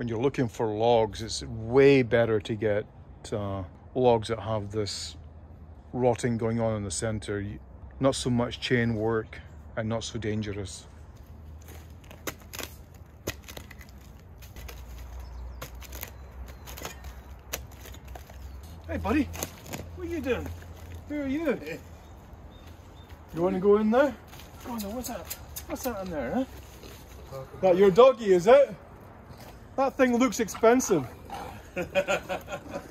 when you're looking for logs, it's way better to get uh, logs that have this rotting going on in the center. Not so much chain work and not so dangerous. Hey buddy, what are you doing? Who are you? You want to go in there? Go on there, what's that? What's that in there, huh? That your doggy, is it? That thing looks expensive.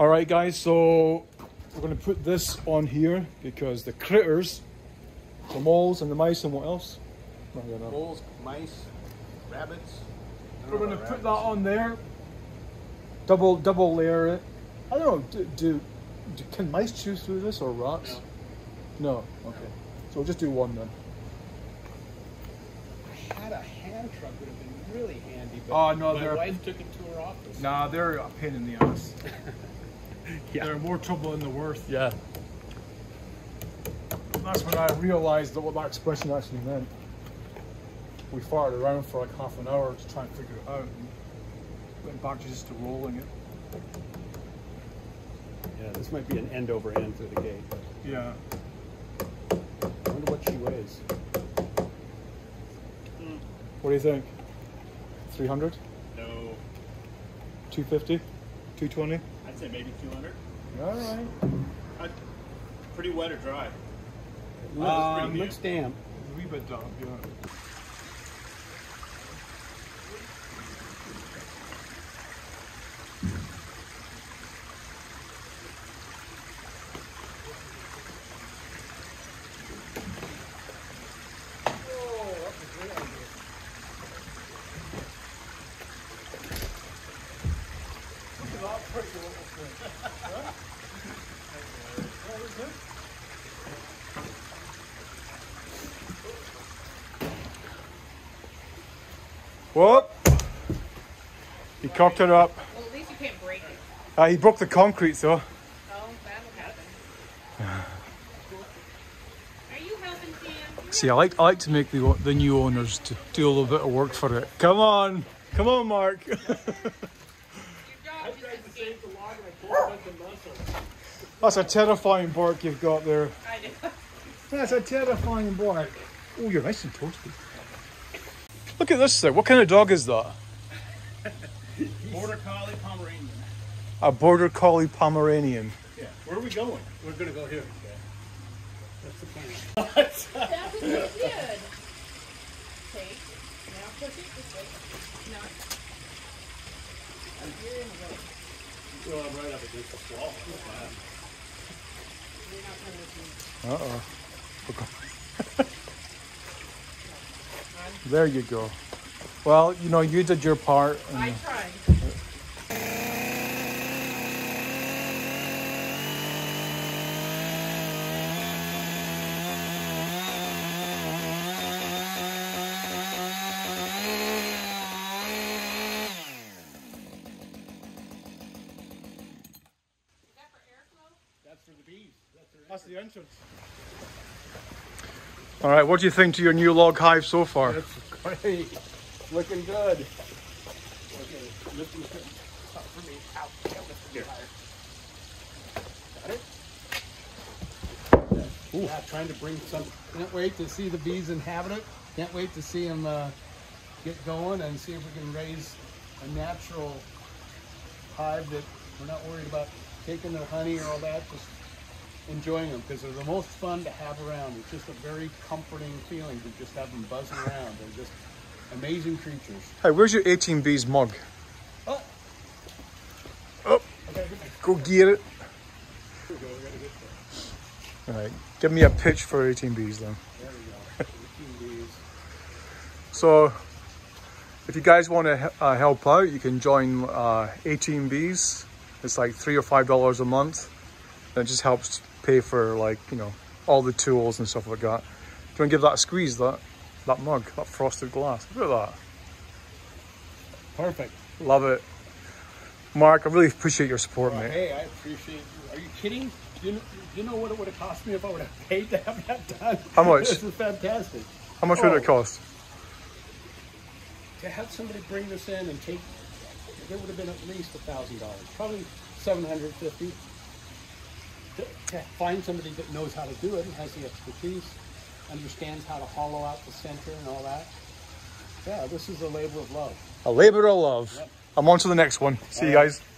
All right, guys, so we're going to put this on here because the critters, the moles and the mice and what else? Moles, mice, rabbits. We're going to put that on there. Double, double layer it. I don't know. Do, do, do can mice chew through this or rats? No. No. Okay. So we'll just do one then. I had a hand truck would have been really handy, but Oh, no, my wife took it to her office. Nah, they're a pain in the ass. Yeah. They're more trouble than the worth. Yeah. That's when I realised that what that expression actually meant. We farted around for like half an hour to try and figure it out. And went back just to rolling it. Yeah, this might be an end over end through the gate. Yeah. I wonder what she weighs. What do you think? 300? No, 250? 220? I'd say maybe 200. Alright. I'd, pretty wet or dry? Um, pretty looks damp. A wee bit damp, yeah. Whoop! He cocked it up. Well, at least you can't break it. Uh, he broke the concrete though. Oh, that'll happen. Are you helping, Sam? See, I like I like to make the the new owners to do a little bit of work for it. Come on, come on, Mark. Your dog. That's a terrifying bark you've got there. I know. That's a terrifying bark. Oh, you're nice and toasty. Look at this thing. What kind of dog is that? Border Collie Pomeranian. A border collie Pomeranian. Yeah. Where are we going? We're gonna go here. That's the plan. That's what you did. Take. Now push it this way. No. You're in the way. Well, I'm right up against the wall. You're There you go. Well, you know, you did your part. I tried. That's for the bees. That's, That's the entrance. All right, what do you think to your new log hive so far? It's great. Looking good. Okay, lifting good. Up for me. Ow. Can't it higher. Yeah, trying to bring some. Can't wait to see the bees inhabit it. Can't wait to see them uh, get going and see if we can raise a natural hive that we're not worried about taking their honey or all that. Just enjoying them because they're the most fun to have around. It's just a very comforting feeling to just have them buzzing around. They're just amazing creatures. Hey, where's your 18 bees mug? Oh, Oh, okay, go get it. here we go. Get. All right, give me a pitch for 18 bees then. There we go. 18 bees. So, if you guys want to uh, help out, you can join uh, 18 Bees. It's like three or five dollars a month. And it just helps pay for like, you know, all the tools and stuff like that. Do you want to give that a squeeze, that, that mug, that frosted glass? Look at that. Perfect. Love it. Mark, I really appreciate your support, well, mate. Hey, I appreciate you. Are you kidding? Do you, know, do you know what it would have cost me if I would have paid to have that done? How much? this is fantastic. How much oh. would it oh. cost? To have somebody bring this in and take, it would have been at least a $1,000, probably 750 Find somebody that knows how to do it and has the expertise, understands how to hollow out the center and all that. Yeah, this is a labor of love. A labor of love. Yep. I'm on to the next one. See all you guys. Right.